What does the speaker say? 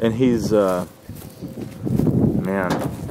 and he's uh, man.